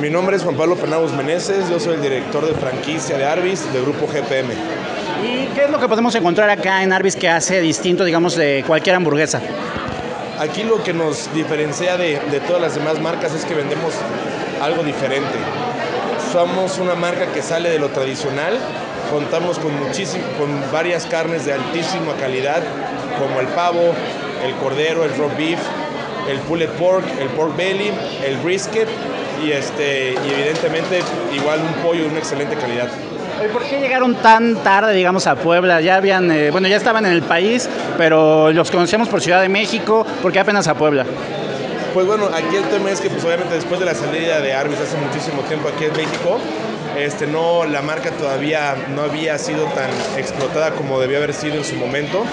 Mi nombre es Juan Pablo Penagos Meneses, yo soy el director de franquicia de Arbis del grupo GPM. ¿Y qué es lo que podemos encontrar acá en Arbis que hace distinto, digamos, de cualquier hamburguesa? Aquí lo que nos diferencia de, de todas las demás marcas es que vendemos algo diferente. Somos una marca que sale de lo tradicional, contamos con, muchísimo, con varias carnes de altísima calidad, como el pavo, el cordero, el roast beef, el pulled pork, el pork belly, el brisket y, este, y evidentemente igual un pollo de una excelente calidad. ¿Y por qué llegaron tan tarde, digamos, a Puebla? Ya habían, eh, bueno, ya estaban en el país, pero los conocíamos por Ciudad de México, ¿por qué apenas a Puebla? Pues bueno, aquí el tema es que pues obviamente después de la salida de Arbis hace muchísimo tiempo aquí en México, este, no, la marca todavía no había sido tan explotada como debía haber sido en su momento.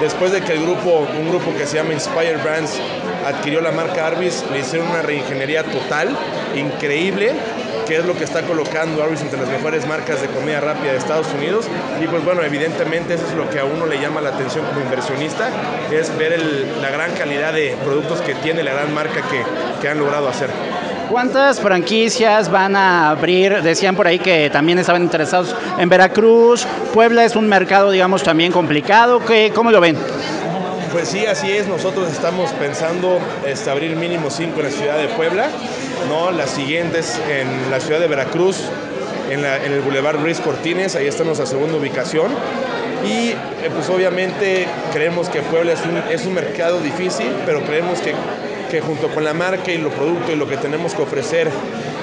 Después de que el grupo, un grupo que se llama Inspire Brands, adquirió la marca Arbis, le hicieron una reingeniería total, increíble, que es lo que está colocando Arbis entre las mejores marcas de comida rápida de Estados Unidos. Y pues bueno, evidentemente eso es lo que a uno le llama la atención como inversionista, es ver la gran calidad de productos que tiene la gran marca que, que han logrado hacer. ¿Cuántas franquicias van a abrir? Decían por ahí que también estaban interesados en Veracruz. Puebla es un mercado, digamos, también complicado. ¿Qué, ¿Cómo lo ven? Pues sí, así es. Nosotros estamos pensando este, abrir mínimo cinco en la ciudad de Puebla, ¿no? Las siguientes en la ciudad de Veracruz, en, la, el Boulevard Luis Cortines, ahí está nuestra segunda ubicación. Y eh, pues obviamente creemos que Puebla es un, es un mercado difícil, pero creemos que que junto con la marca y los productos y lo que tenemos que ofrecer,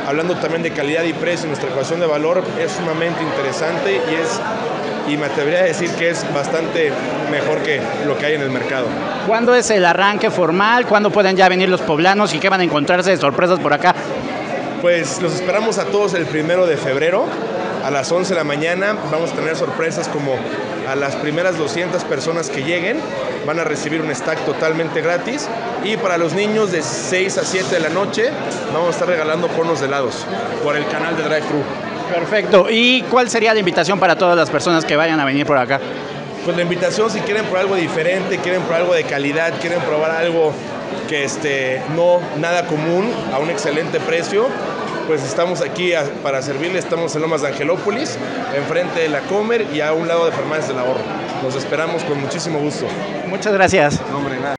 hablando también de calidad y precio, nuestra ecuación de valor es sumamente interesante y es y me atrevería a decir que es bastante mejor que lo que hay en el mercado. ¿Cuándo es el arranque formal? ¿Cuándo pueden ya venir los poblanos y qué van a encontrarse de sorpresas por acá? Pues los esperamos a todos el primero de febrero a las 11 de la mañana. Vamos a tener sorpresas como a las primeras 200 personas que lleguen van a recibir un stack totalmente gratis y para los niños de 6 a 7 de la noche vamos a estar regalando conos de helados por el canal de Drive Thru. Perfecto. ¿Y cuál sería la invitación para todas las personas que vayan a venir por acá? Pues la invitación si quieren probar algo diferente, quieren probar algo de calidad, quieren probar algo que este, no nada común a un excelente precio, pues estamos aquí a, para servirle, estamos en Lomas de Angelópolis, enfrente de la Comer y a un lado de Farmacias del Ahorro. Los esperamos con muchísimo gusto. Muchas gracias. No, hombre, nada.